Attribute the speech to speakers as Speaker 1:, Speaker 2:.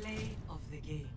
Speaker 1: Play of the game.